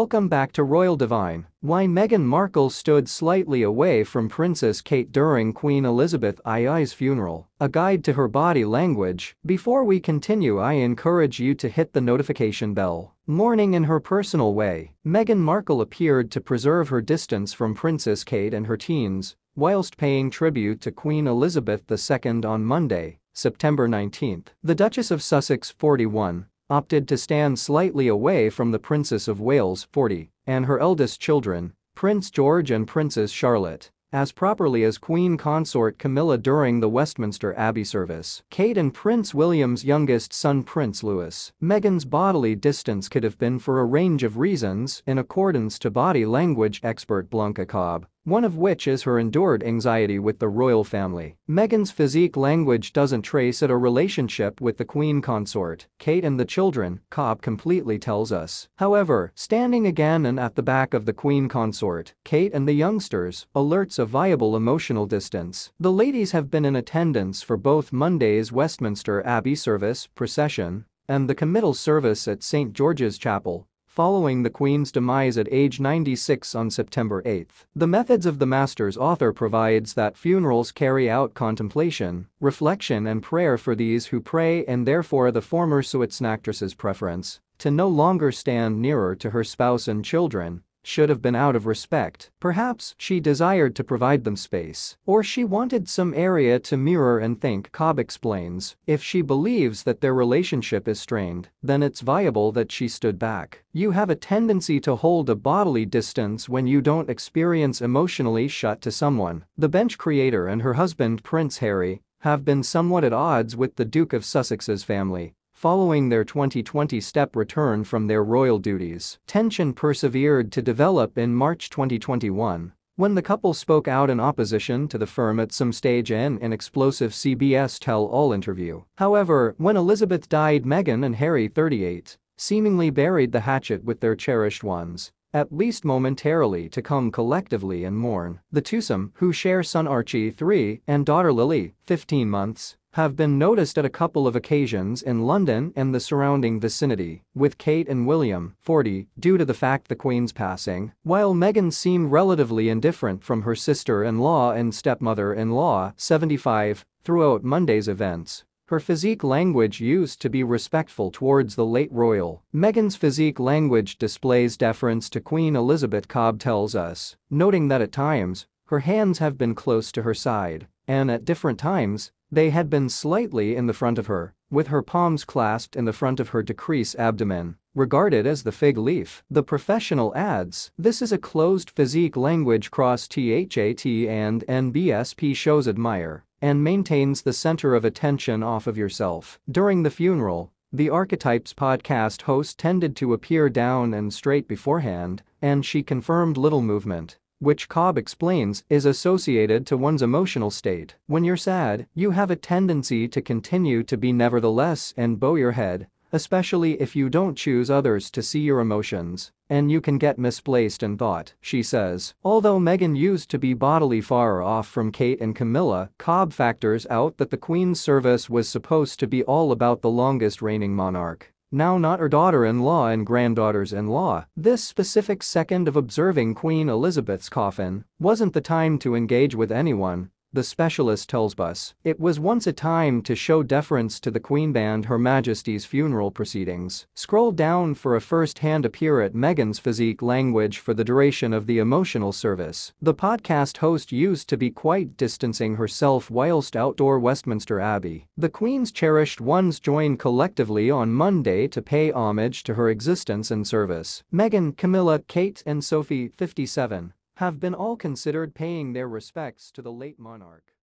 Welcome back to Royal Divine. Why Meghan Markle stood slightly away from Princess Kate during Queen Elizabeth II's funeral. A guide to her body language. Before we continue I encourage you to hit the notification bell. Mourning in her personal way, Meghan Markle appeared to preserve her distance from Princess Kate and her teens whilst paying tribute to Queen Elizabeth II on Monday, September 19. The Duchess of Sussex, 41, opted to stand slightly away from the Princess of Wales 40 and her eldest children, Prince George and Princess Charlotte, as properly as Queen Consort Camilla during the Westminster Abbey service. Kate and Prince William's youngest son Prince Louis. Meghan's bodily distance could have been for a range of reasons in accordance to body language expert Blanca Cobb one of which is her endured anxiety with the royal family. Meghan's physique language doesn't trace at a relationship with the queen consort, Kate and the children, Cobb completely tells us. However, standing again and at the back of the queen consort, Kate and the youngsters, alerts a viable emotional distance. The ladies have been in attendance for both Monday's Westminster Abbey service procession and the committal service at St. George's Chapel, following the Queen's demise at age 96 on September 8. The Methods of the Masters author provides that funerals carry out contemplation, reflection and prayer for these who pray and therefore the former Suits actress's preference to no longer stand nearer to her spouse and children should have been out of respect. Perhaps she desired to provide them space. Or she wanted some area to mirror and think, Cobb explains. If she believes that their relationship is strained, then it's viable that she stood back. You have a tendency to hold a bodily distance when you don't experience emotionally shut to someone. The bench creator and her husband Prince Harry have been somewhat at odds with the Duke of Sussex's family Following their 2020 step return from their royal duties, tension persevered to develop in March 2021 when the couple spoke out in opposition to the firm at some stage in an explosive CBS tell-all interview. However, when Elizabeth died Meghan and Harry 38 seemingly buried the hatchet with their cherished ones at least momentarily to come collectively and mourn. The twosome, who share son Archie 3 and daughter Lily, 15 months, have been noticed at a couple of occasions in London and the surrounding vicinity, with Kate and William, 40, due to the fact the Queen's passing, while Meghan seemed relatively indifferent from her sister-in-law and stepmother-in-law, 75, throughout Monday's events. Her physique language used to be respectful towards the late royal. Meghan's physique language displays deference to Queen Elizabeth Cobb tells us, noting that at times, her hands have been close to her side, and at different times, they had been slightly in the front of her, with her palms clasped in the front of her decrease abdomen, regarded as the fig leaf. The professional adds, this is a closed physique language cross THAT and NBSP shows admire and maintains the center of attention off of yourself. During the funeral, the Archetypes podcast host tended to appear down and straight beforehand, and she confirmed little movement which Cobb explains is associated to one's emotional state. When you're sad, you have a tendency to continue to be nevertheless and bow your head, especially if you don't choose others to see your emotions, and you can get misplaced in thought, she says. Although Meghan used to be bodily far off from Kate and Camilla, Cobb factors out that the Queen's service was supposed to be all about the longest reigning monarch now not her daughter-in-law and granddaughters-in-law. This specific second of observing Queen Elizabeth's coffin wasn't the time to engage with anyone, the specialist tells us. It was once a time to show deference to the Queen Band Her Majesty's funeral proceedings. Scroll down for a first-hand appear at Meghan's physique language for the duration of the emotional service. The podcast host used to be quite distancing herself whilst outdoor Westminster Abbey. The Queen's cherished ones joined collectively on Monday to pay homage to her existence and service. Meghan, Camilla, Kate and Sophie, 57, have been all considered paying their respects to the late monarch.